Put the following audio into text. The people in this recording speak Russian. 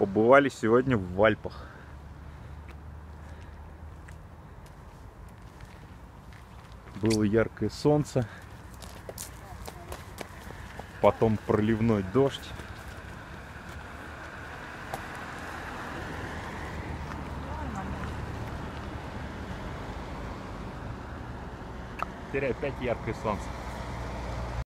Побывали сегодня в Альпах. Было яркое солнце. Потом проливной дождь. Теперь опять яркое солнце.